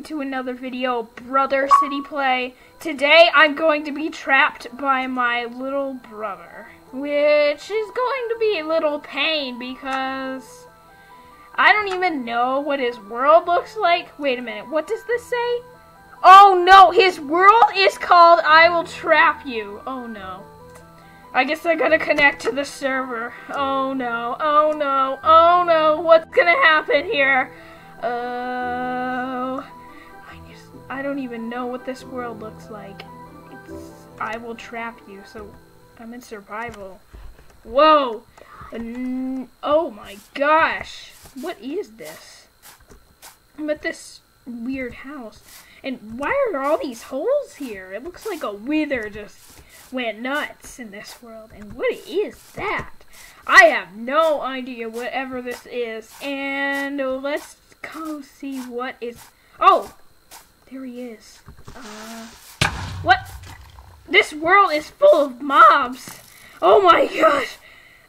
Welcome to another video, Brother City Play. Today I'm going to be trapped by my little brother, which is going to be a little pain because I don't even know what his world looks like. Wait a minute, what does this say? Oh no, his world is called I Will Trap You. Oh no. I guess I gotta connect to the server. Oh no, oh no, oh no, what's gonna happen here? Oh, I don't even know what this world looks like. It's, I will trap you, so I'm in survival. Whoa! Oh my gosh! What is this? I'm at this weird house. And why are all these holes here? It looks like a wither just went nuts in this world. And what is that? I have no idea whatever this is. And let's go see what is. Oh, there he is. Uh, what? This world is full of mobs. Oh my gosh.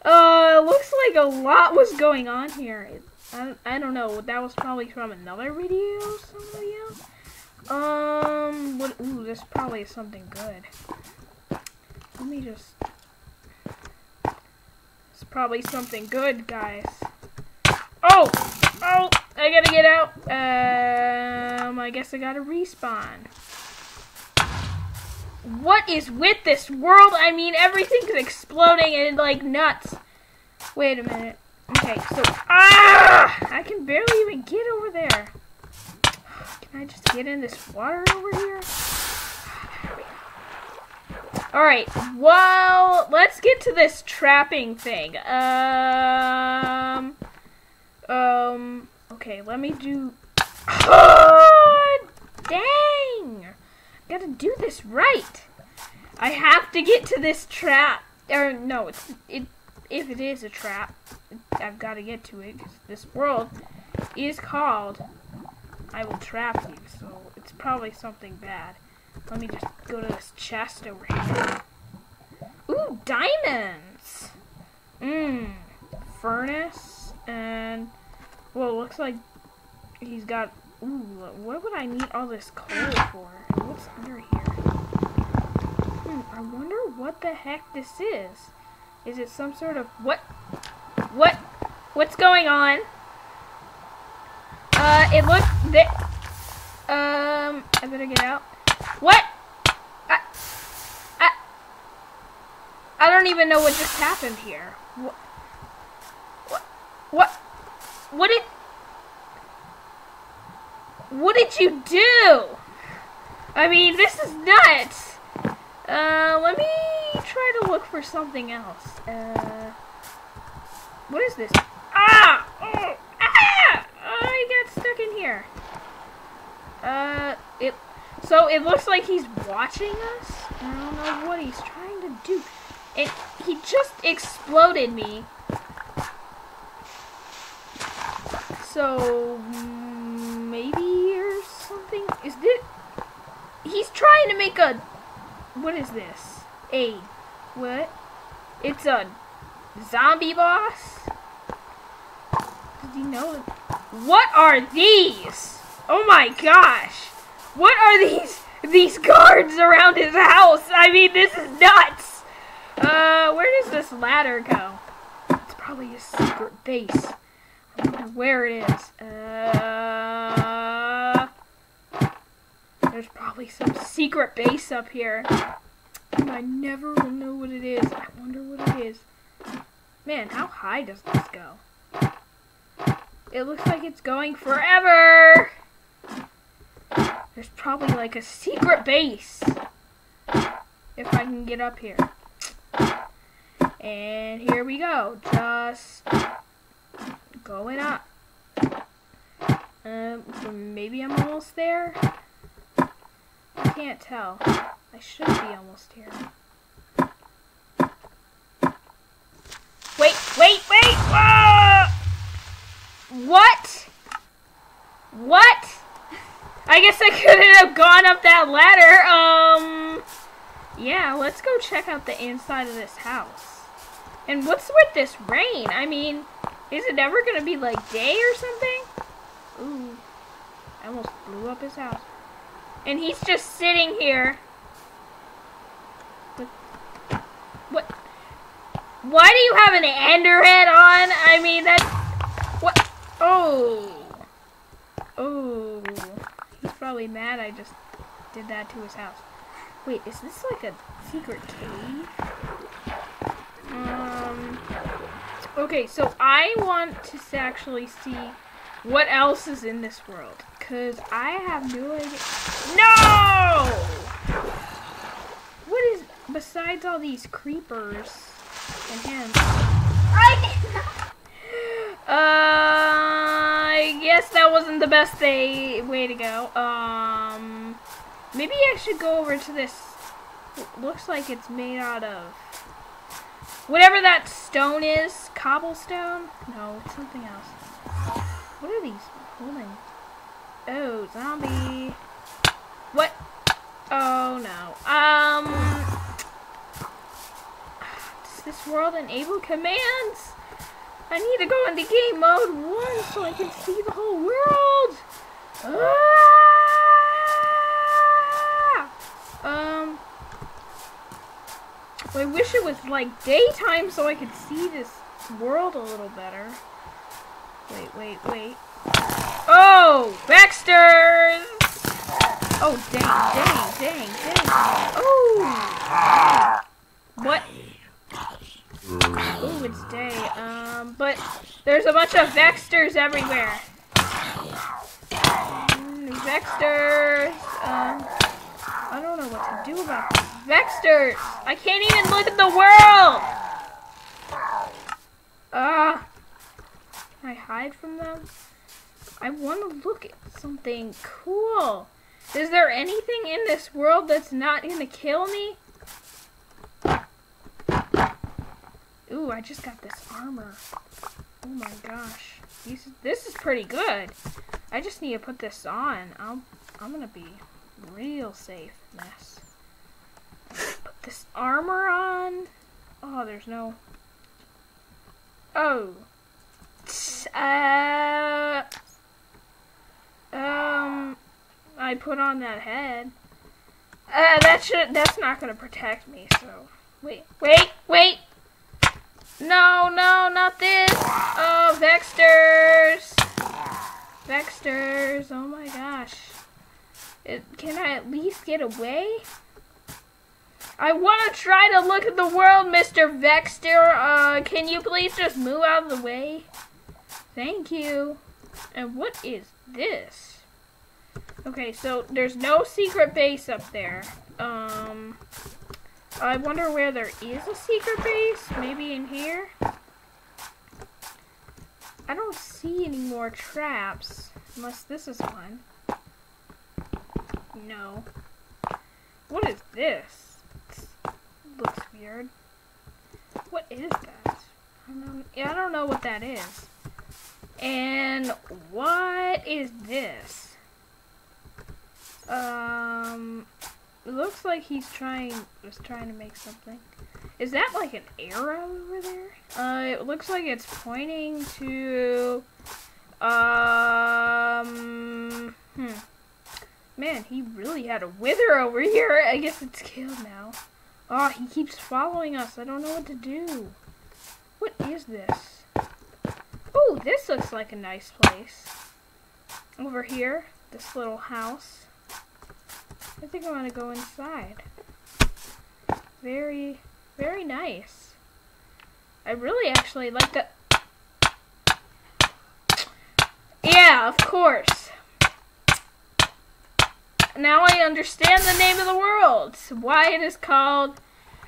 Uh, looks like a lot was going on here. I, I don't know. That was probably from another video. Somebody else. Um, what? Ooh, this probably is something good. Let me just. It's probably something good, guys. Oh! Oh! I gotta get out. Um, I guess I gotta respawn. What is with this world? I mean, everything's exploding and like nuts. Wait a minute. Okay, so ah, I can barely even get over there. Can I just get in this water over here? Alright, well, let's get to this trapping thing. Um, um, Okay, let me do... Oh, dang! I gotta do this right. I have to get to this trap. Or, no, it's, it, if it is a trap, I've got to get to it. Cause this world is called I Will Trap You, so it's probably something bad. Let me just go to this chest over here. Ooh, diamonds! Mmm, furnace, and well, it looks like he's got... Ooh, what would I need all this coal for? What's under here? Hmm, I wonder what the heck this is. Is it some sort of... What? What? What's going on? Uh, it looks... That, um, I better get out. What? I, I, I don't even know what just happened here. What? What? What? What did... What did you do? I mean, this is nuts. Uh, let me try to look for something else. Uh, what is this? Ah! Oh, ah! I got stuck in here. Uh, it... So, it looks like he's watching us. I don't know what he's trying to do. And he just exploded me So maybe or something. Is this? He's trying to make a. What is this? A what? It's a zombie boss. Did you know? it? What are these? Oh my gosh! What are these? These guards around his house. I mean, this is nuts. Uh, where does this ladder go? It's probably a secret base where it is. Uh, there's probably some secret base up here. And I never will know what it is. I wonder what it is. Man, how high does this go? It looks like it's going forever! There's probably like a secret base. If I can get up here. And here we go. Just going up. Um, so maybe I'm almost there? I can't tell. I should be almost here. Wait, wait, wait! Whoa! What? What? I guess I couldn't have gone up that ladder. Um, yeah, let's go check out the inside of this house. And what's with this rain? I mean, is it ever gonna be like day or something? Ooh. I almost blew up his house. And he's just sitting here. What? Why do you have an ender head on? I mean, that's... What? Oh. Oh. He's probably mad I just did that to his house. Wait, is this like a secret cave? Um... Okay, so I want to actually see what else is in this world. Because I have no idea. No! What is, besides all these creepers and him? Uh, I guess that wasn't the best day, way to go. Um, maybe I should go over to this. looks like it's made out of whatever that stone is. Cobblestone? No, it's something else. What are these holding? Oh, zombie. What? Oh no. Um. Does this world enable commands? I need to go into game mode one so I can see the whole world. Ah! Um. I wish it was like daytime so I could see this world a little better. Wait, wait, wait. Oh! Baxter's! Oh, dang, dang, dang, dang. Oh! What? Oh, it's day. Um, but there's a bunch of Vexters everywhere. Mm, Vexters. Um, I don't know what to do about this. Vexters! I can't even look at the world! Ah. Uh, I hide from them? I want to look at something cool. Is there anything in this world that's not to kill me? Ooh, I just got this armor. Oh my gosh. This, this is pretty good. I just need to put this on. I'll, I'm to be real safe in this. Put this armor on. Oh, there's no... Oh. Uh, um, I put on that head. Uh, that should, that's not gonna protect me, so. Wait, wait, wait! No, no, not this! Oh, Vexters! Vexters, oh my gosh. It, can I at least get away? I want to try to look at the world, Mr. Vexter. Uh, can you please just move out of the way? Thank you. And what is this? Okay, so there's no secret base up there. Um, I wonder where there is a secret base. Maybe in here? I don't see any more traps. Unless this is one. No. What is this? this looks weird. What is that? I don't, I don't know what that is. And what is this? Um, looks like he's trying, was trying to make something. Is that like an arrow over there? Uh, it looks like it's pointing to, um, hmm. Man, he really had a wither over here. I guess it's killed now. Oh, he keeps following us. I don't know what to do. What is this? Oh, this looks like a nice place. Over here, this little house. I think I want to go inside. Very, very nice. I really actually like the... Yeah, of course. Now I understand the name of the world. Why it is called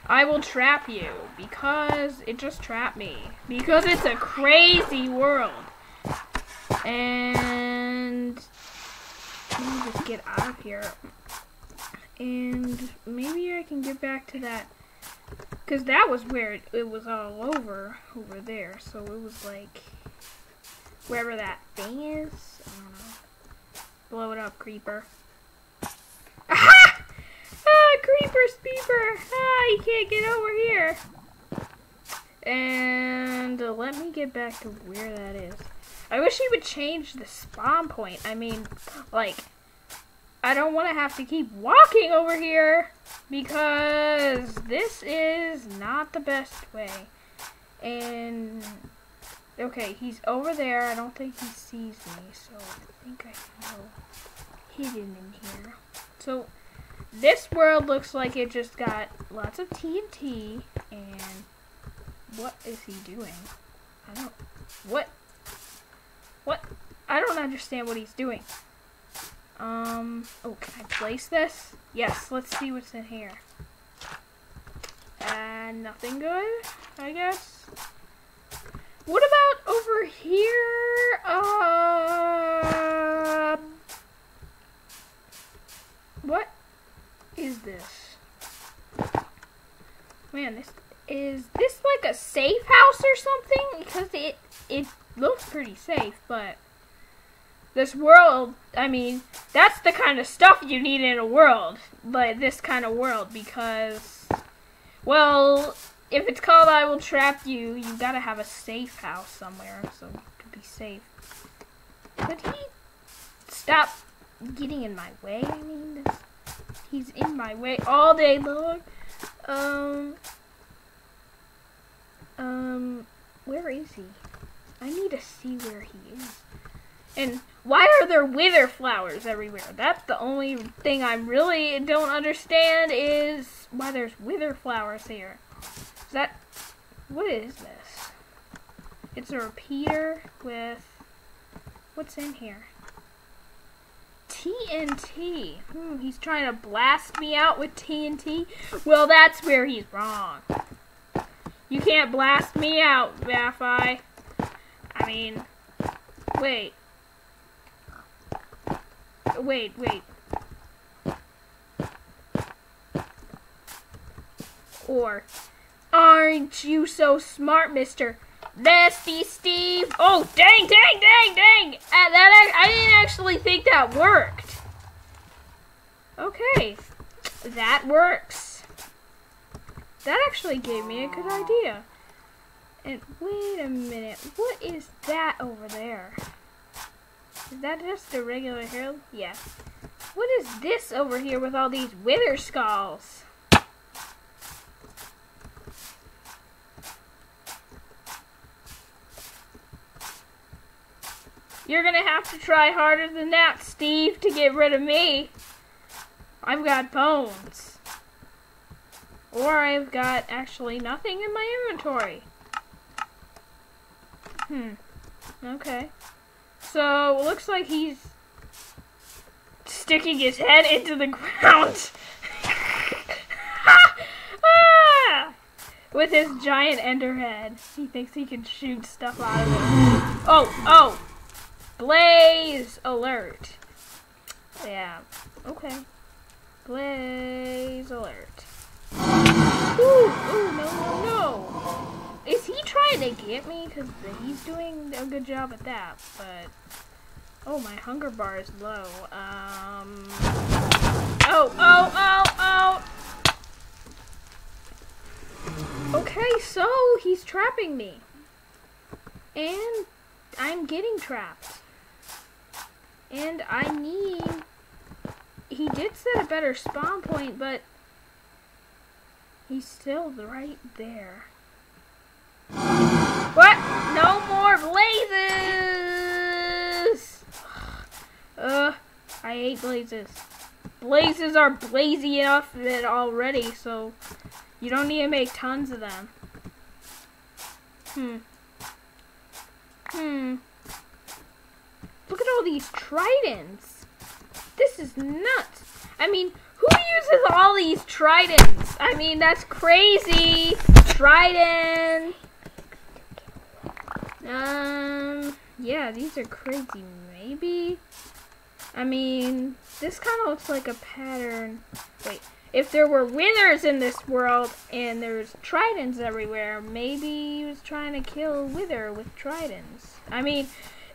I will trap you because it just trapped me. Because it's a crazy world. And let me just get out of here. And maybe I can get back to that. Because that was where it, it was all over, over there. So it was like, wherever that thing is. I don't know. Blow it up, creeper. Ah, creeper speeper! Ah, you can't get over here. And let me get back to where that is. I wish he would change the spawn point. I mean, like, I don't want to have to keep walking over here because this is not the best way. And, okay, he's over there. I don't think he sees me, so I think I go hidden in here. So, this world looks like it just got lots of TNT, and what is he doing? I don't, what? What? I don't understand what he's doing. Um, oh, can I place this? Yes, let's see what's in here. And uh, nothing good, I guess. What about over here? Uh, what is this? Man, this is this like a safe house or something? Because it it looks pretty safe, but this world, I mean, that's the kind of stuff you need in a world, like this kind of world, because, well, if it's called I Will Trap You, you gotta have a safe house somewhere, so you could be safe. Could he stop getting in my way? I mean, he's in my way all day long. Um, um, where is he? I need to see where he is. And why are there wither flowers everywhere? That's the only thing I really don't understand is why there's wither flowers here. Is that what is this? It's a repeater with what's in here? TNT. Hmm, he's trying to blast me out with TNT. Well, that's where he's wrong. You can't blast me out, Vafi. I mean, wait. Wait, wait. Or, aren't you so smart, Mister Nasty Steve? Oh, dang, dang, dang, dang! Uh, that I didn't actually think that worked. Okay, that works. That actually gave me a good idea. And wait a minute, what is that over there? Is that just a regular hill? Yes. What is this over here with all these wither skulls? You're gonna have to try harder than that, Steve, to get rid of me. I've got bones. Or I've got actually nothing in my inventory. Hmm. Okay. So, it looks like he's sticking his head into the ground. ah! With his giant ender head. He thinks he can shoot stuff out of it. Oh, oh! Blaze alert. Yeah, okay. Blaze alert. Ooh, ooh, no, no, no. Is he trying to get me? Because he's doing a good job at that, but... Oh, my hunger bar is low. Um... Oh, oh, oh, oh! Okay, so he's trapping me. And I'm getting trapped. And I need... He did set a better spawn point, but... He's still right there. What? No more blazes! Uh, I hate blazes. Blazes are blazy enough already, so you don't need to make tons of them. Hmm. Hmm. Look at all these tridents. This is nuts. I mean, who uses all these tridents? I mean, that's crazy. Trident. Um, yeah, these are crazy. Maybe? I mean, this kind of looks like a pattern. Wait, if there were withers in this world and there's tridents everywhere, maybe he was trying to kill wither with tridents. I mean,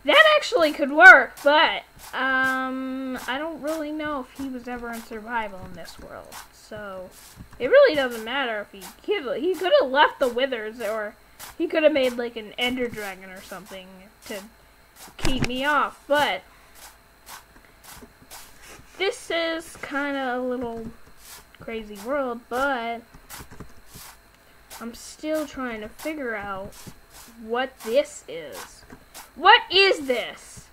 that actually could work, but um, I don't really know if he was ever in survival in this world. So it really doesn't matter if he. He could have left the withers or he could have made like an ender dragon or something to keep me off, but this is kind of a little crazy world, but I'm still trying to figure out what this is. What is this?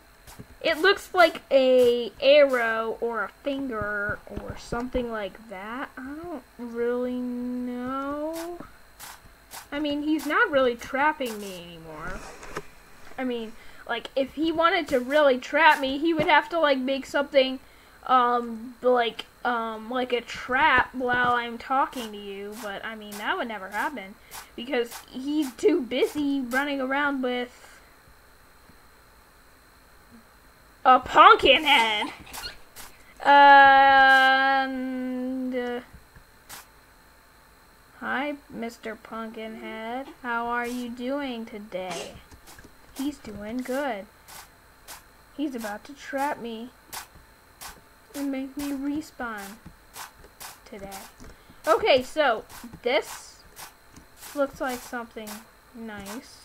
It looks like a arrow or a finger or something like that. I don't really know. I mean, he's not really trapping me anymore. I mean, like, if he wanted to really trap me, he would have to, like, make something, um, like, um, like a trap while I'm talking to you, but, I mean, that would never happen, because he's too busy running around with a pumpkin head. And, uh, hi, Mr. Pumpkinhead. How are you doing today? He's doing good. He's about to trap me and make me respawn today. Okay, so this looks like something nice.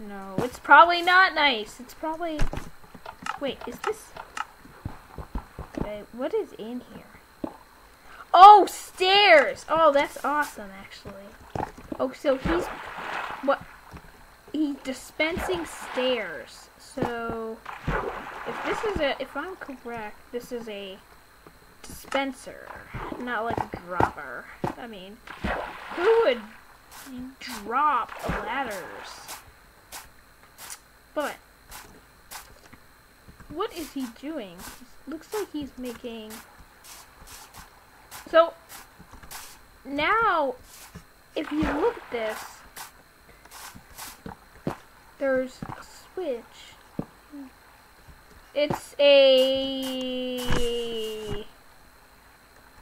No, it's probably not nice. It's probably... Wait, is this... Okay, what is in here? Oh, stairs! Oh, that's awesome, actually. Oh, so he's... What? He's dispensing stairs. So, if this is a... If I'm correct, this is a dispenser, not like a dropper. I mean, who would drop ladders? But, what is he doing? Looks like he's making... So, now, if you look at this, there's a switch. It's a...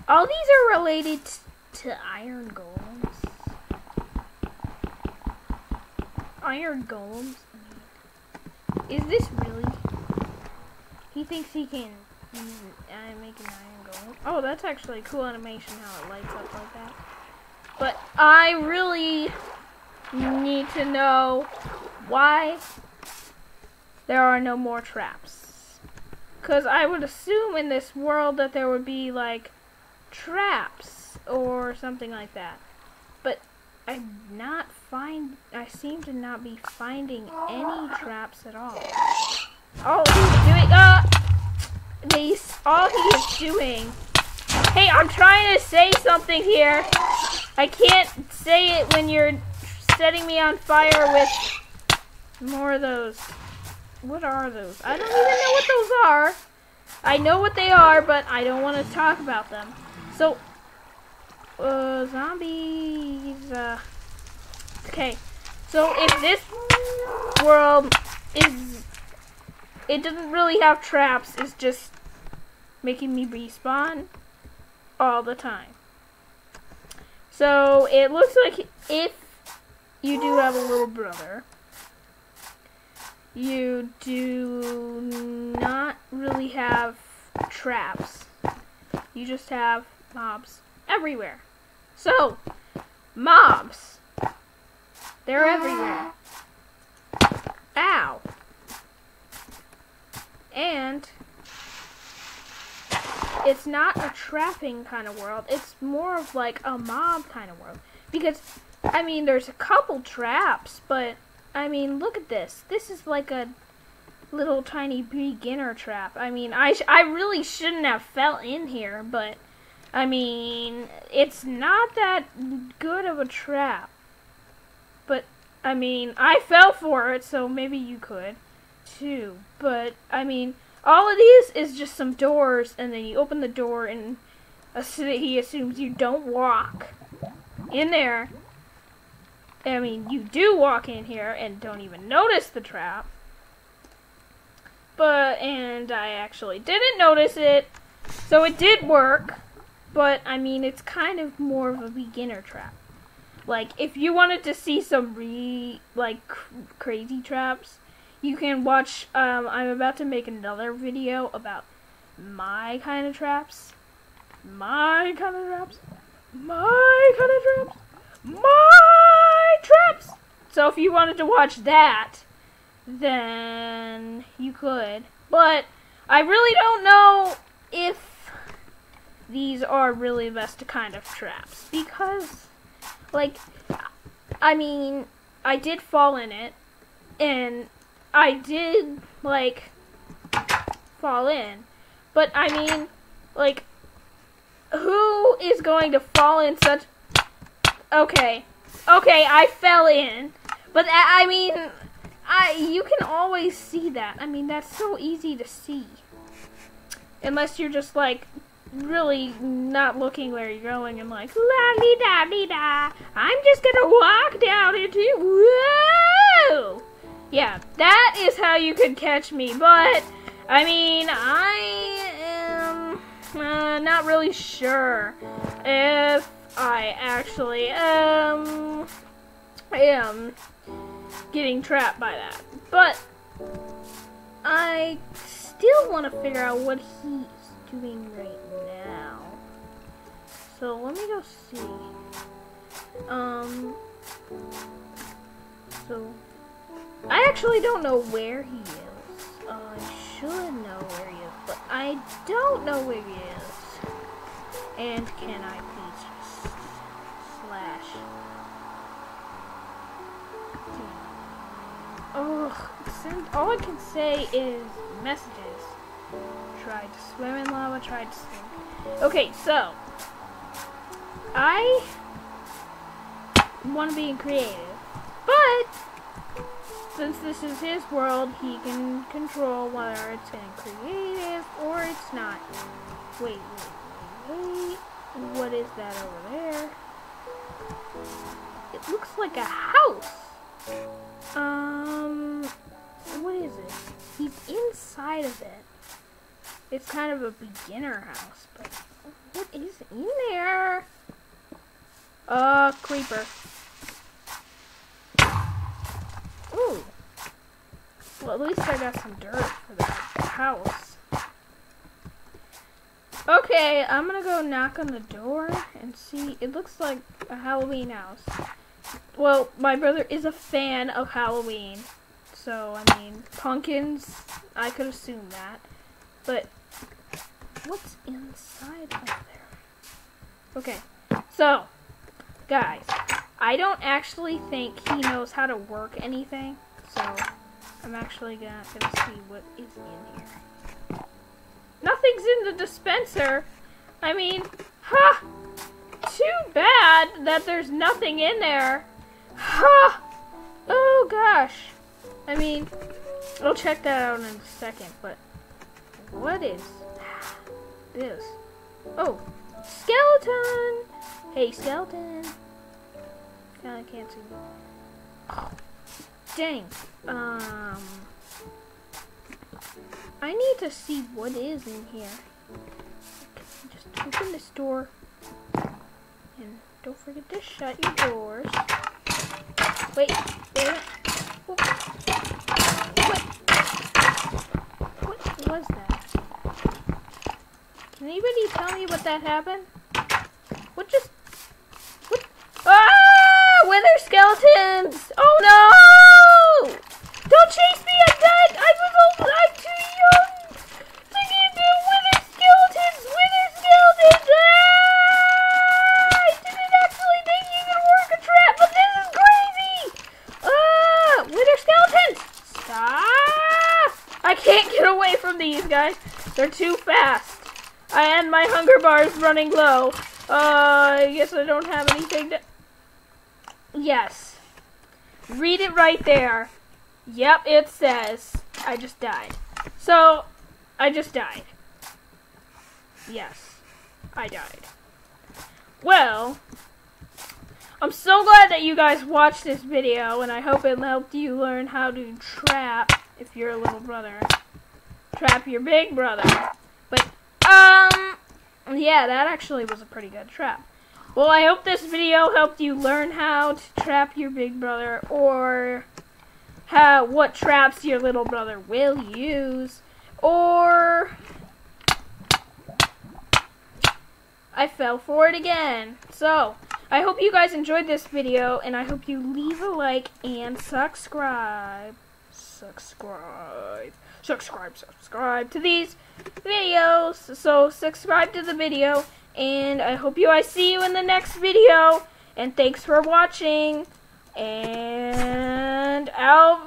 All these are related to iron golems. Iron golems? Is this really? He thinks he can uh, make an iron golem. Oh, that's actually a cool animation how it lights up like that. But I really need to know why there are no more traps. Because I would assume in this world that there would be like traps or something like that. But I'm not find I seem to not be finding any traps at all. All he's doing uh these all he is doing Hey, I'm trying to say something here. I can't say it when you're setting me on fire with more of those. What are those? I don't even know what those are. I know what they are, but I don't want to talk about them. So, uh, zombies, uh, okay. So if this world is, it doesn't really have traps, it's just making me respawn all the time. So it looks like if you do have a little brother, you do not really have traps. You just have mobs everywhere. So, mobs. They're everywhere. Ow. And it's not a trapping kind of world. It's more of like a mob kind of world. Because, I mean, there's a couple traps, but, I mean, look at this. This is like a little tiny beginner trap. I mean, I, I really shouldn't have fell in here, but I mean, it's not that good of a trap. But I mean, I fell for it, so maybe you could too. But I mean, all of these is just some doors, and then you open the door, and he assumes you don't walk in there. I mean, you do walk in here and don't even notice the trap. But, and I actually didn't notice it. So it did work. But, I mean, it's kind of more of a beginner trap. Like, if you wanted to see some re, like, cr crazy traps, you can watch, um, I'm about to make another video about my kind of traps. My kind of traps. My kind of traps. My traps! So if you wanted to watch that, then you could. But I really don't know if these are really the best kind of traps because, like, I mean, I did fall in it, and I did like fall in, but I mean, like, who is going to fall in such? Okay, okay, I fell in, but I mean, I you can always see that. I mean, that's so easy to see. Unless you're just like really not looking where you're going and like la di da di da. I'm just gonna walk down into whoa. Yeah, that is how you could catch me. But I mean, I am uh, not really sure if I actually um am getting trapped by that. But I still want to figure out what he's doing right now. So let me go see. Um. So I actually don't know where he is. Uh, I should know where he is, but I don't know where he is. And can I please slash? Oh, send, all I can say is messages. Tried to swim in lava, tried to swim. Okay, so I want to be creative, but since this is his world, he can control whether it's getting creative or it's not. Wait, wait, wait. What is that over there? It looks like a house. Um, what is it? He's inside of it. It's kind of a beginner house, but what is in there? Uh, creeper. Ooh. Well, at least I got some dirt for that house. Okay, I'm gonna go knock on the door and see. It looks like a Halloween house. Well, my brother is a fan of Halloween. So, I mean, pumpkins, I could assume that. But, what's inside of there? Okay, so, guys, I don't actually think he knows how to work anything. So, I'm actually gonna, gonna see what is in here. Nothing's in the dispenser. I mean, ha! Too bad that there's nothing in there. Ha! Oh gosh. I mean, I'll check that out in a second, but what is this? Oh, skeleton! Hey, skeleton. I can't see. Dang. Um, I need to see what is in here. Just open this door. And don't forget to shut your doors. Wait, wait. What? What was that? Can anybody tell me what that happened? What just... is running low. Uh, I guess I don't have anything to... Yes. Read it right there. Yep, it says I just died. So, I just died. Yes, I died. Well, I'm so glad that you guys watched this video, and I hope it helped you learn how to trap, if you're a little brother, trap your big brother. But, um, yeah, that actually was a pretty good trap. Well, I hope this video helped you learn how to trap your big brother, or how what traps your little brother will use, or I fell for it again. So, I hope you guys enjoyed this video, and I hope you leave a like and subscribe. subscribe, subscribe, subscribe to these videos. So subscribe to the video, and I hope you I see you in the next video. And thanks for watching. And out